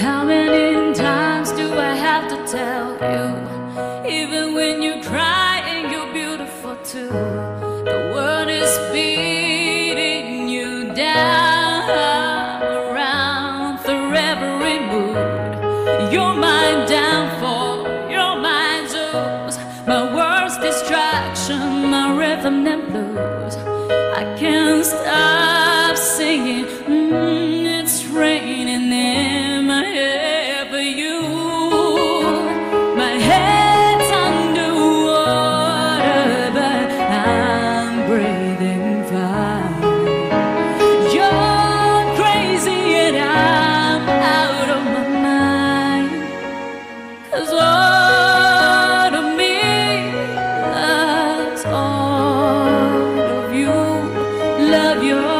How many times do I have to tell you? Even when you cry and you're beautiful too, the world is beating you down around for every mood. You're my downfall, you're my my worst distraction, my rhythm and blues. I can't stop. love you